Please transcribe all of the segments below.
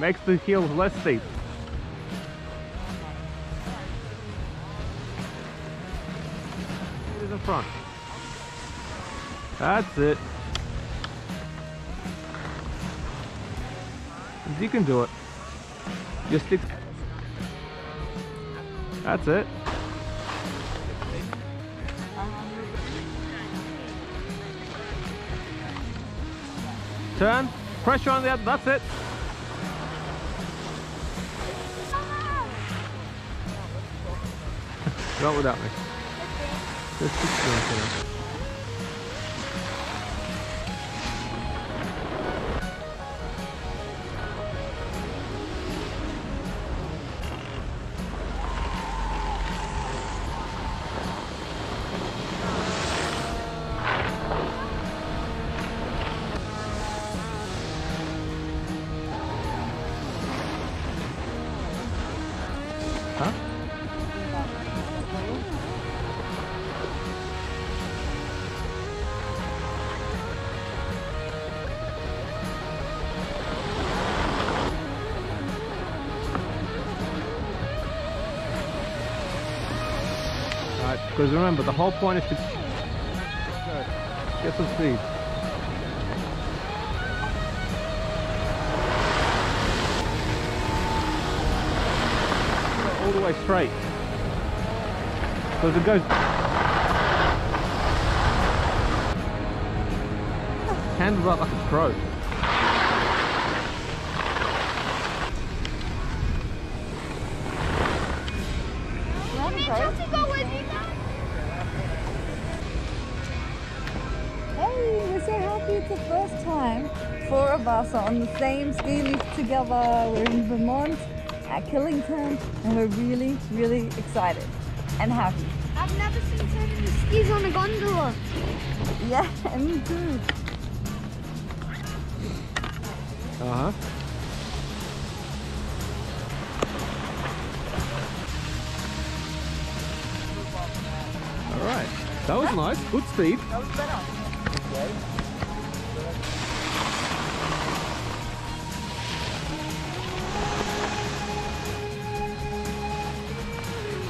makes the hills less steep. It is in front. That's it. You can do it. Just stick. That's it. Turn. Pressure on the other. That's it. Not without me. Just because remember the whole point is to get some speed. all the way straight. Because it goes. Handles up like a pro. It's the first time four of us are on the same ski lift together. We're in Vermont at Killington and we're really, really excited and happy. I've never seen so many skis on a gondola. Yeah, me too. Uh huh. All right, that was nice. Good speed. Clear. French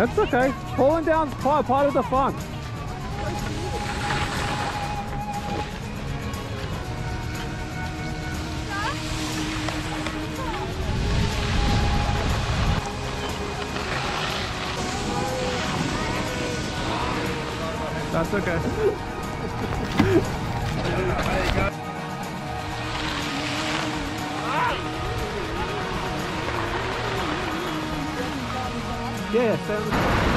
That's okay. Pulling down's part, part of the fun. That's okay. Yeah,